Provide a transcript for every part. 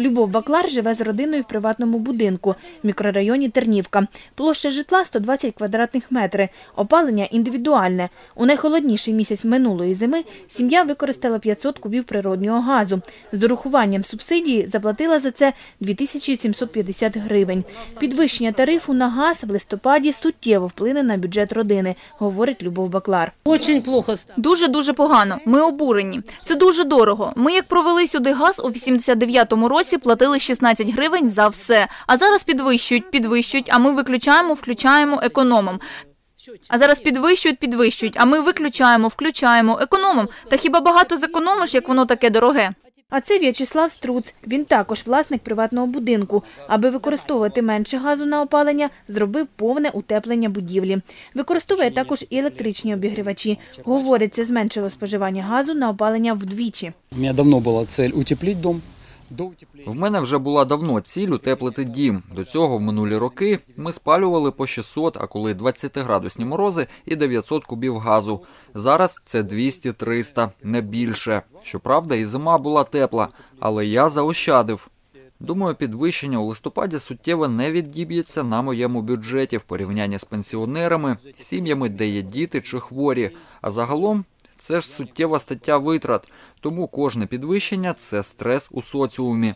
Любов Баклар живе з родиною в приватному будинку в мікрорайоні Тернівка. Площа житла 120 квадратних метрів. Опалення індивідуальне. У найхолодніший місяць минулої зими сім'я використала 500 кубів природнього газу. З урахуванням субсидії заплатила за це 2750 гривень. Підвищення тарифу на газ в листопаді суттєво вплине на бюджет родини, говорить Любов Баклар. Очень плохо. Дуже дуже погано. Ми обурені. Це дуже дорого. Ми як провели сюди газ у 89-му році, платили 16 гривень за все. А зараз підвищують, підвищують. А ми виключаємо, включаємо, економом. А зараз підвищують, підвищують. А ми виключаємо, включаємо, економом. Та хіба багато зекономиш, як воно таке дороге? А це В'ячеслав Струц. Він також власник приватного будинку. Аби використовувати менше газу на опалення, зробив повне утеплення будівлі. Використовує також і електричні обігрівачі. Говорить, це зменшило споживання газу на опалення вдвічі. У меня давно была цель утеплить дом. В мене вже була давно ціль утеплити дім. До цього в минулі роки ми спалювали по 600, а коли 20-градусні морози і 900 кубів газу. Зараз це 200-300, не більше. Щоправда, і зима була тепла, але я заощадив. Думаю, підвищення у листопаді суттєво не віддіб'ється на моєму бюджеті в порівнянні з пенсіонерами, сім'ями, де є діти чи хворі. А загалом це ж суттєва стаття витрат, тому кожне підвищення це стрес у соціумі.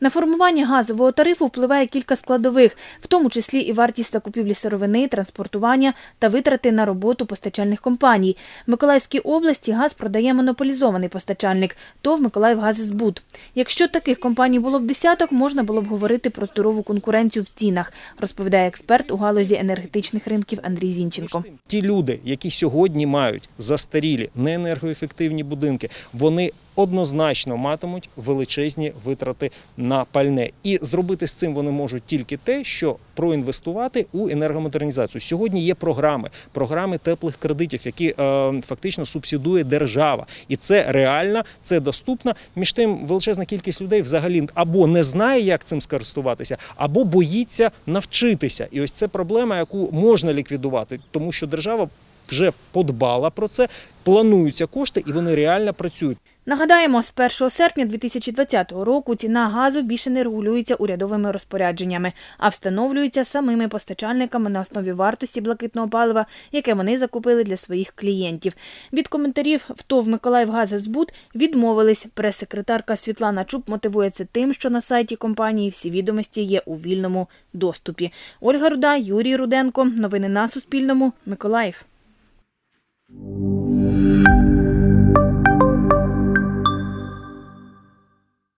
На формування газового тарифу впливає кілька складових, в тому числі і вартість закупівлі сировини, транспортування та витрати на роботу постачальних компаній. В Миколаївській області газ продає монополізований постачальник – ТОВ «Миколаївгаззбут». Якщо таких компаній було б десяток, можна було б говорити про здорову конкуренцію в цінах, розповідає експерт у галузі енергетичних ринків Андрій Зінченко. Ті люди, які сьогодні мають застарілі неенергоефективні будинки, вони однозначно матимуть величезні витрати на пальне. І зробити з цим вони можуть тільки те, що проінвестувати у енергомодернізацію. Сьогодні є програми, програми теплих кредитів, які е, фактично субсидує держава, і це реально, це доступно. Між тим, величезна кількість людей взагалі або не знає, як цим скористуватися, або боїться навчитися. І ось це проблема, яку можна ліквідувати, тому що держава вже подбала про це, плануються кошти, і вони реально працюють. Нагадаємо, з 1 серпня 2020 року ціна газу більше не регулюється урядовими розпорядженнями, а встановлюється самими постачальниками на основі вартості блакитного палива, яке вони закупили для своїх клієнтів. Від коментарів в ТОВ «Миколаївгаззбут» відмовились. Прес-секретарка Світлана Чуб мотивує це тим, що на сайті компанії всі відомості є у вільному доступі. Ольга Руда, Юрій Руденко. Новини на Суспільному. Миколаїв. Thank you.